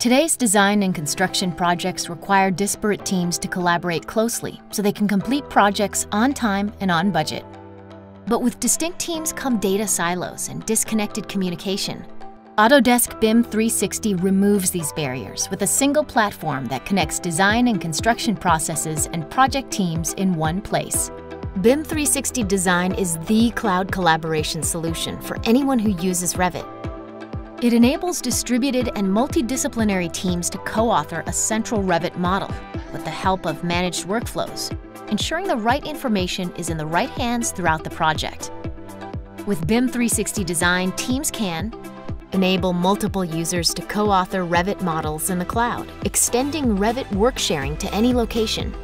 Today's design and construction projects require disparate teams to collaborate closely so they can complete projects on time and on budget. But with distinct teams come data silos and disconnected communication. Autodesk BIM 360 removes these barriers with a single platform that connects design and construction processes and project teams in one place. BIM 360 Design is the cloud collaboration solution for anyone who uses Revit. It enables distributed and multidisciplinary teams to co-author a central Revit model with the help of managed workflows, ensuring the right information is in the right hands throughout the project. With BIM 360 Design, teams can enable multiple users to co-author Revit models in the cloud, extending Revit work sharing to any location.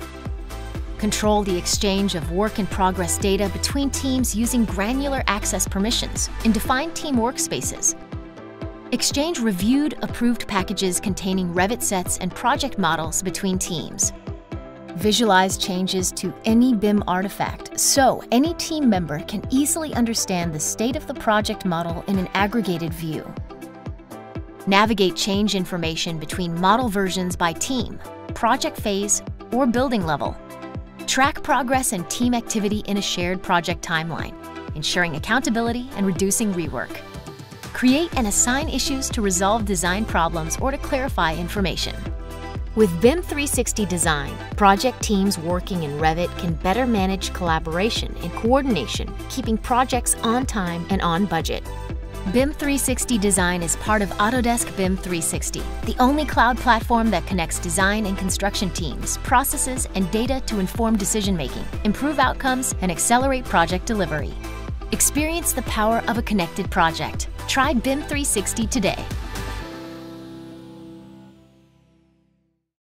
Control the exchange of work-in-progress data between teams using granular access permissions in defined team workspaces. Exchange reviewed, approved packages containing Revit sets and project models between teams. Visualize changes to any BIM artifact so any team member can easily understand the state of the project model in an aggregated view. Navigate change information between model versions by team, project phase, or building level. Track progress and team activity in a shared project timeline, ensuring accountability and reducing rework. Create and assign issues to resolve design problems or to clarify information. With BIM 360 Design, project teams working in Revit can better manage collaboration and coordination, keeping projects on time and on budget. BIM 360 Design is part of Autodesk BIM 360, the only cloud platform that connects design and construction teams, processes, and data to inform decision-making, improve outcomes, and accelerate project delivery. Experience the power of a connected project. Try BIM 360 today.